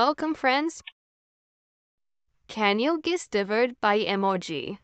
Welcome, friends. Can you guess the word by emoji?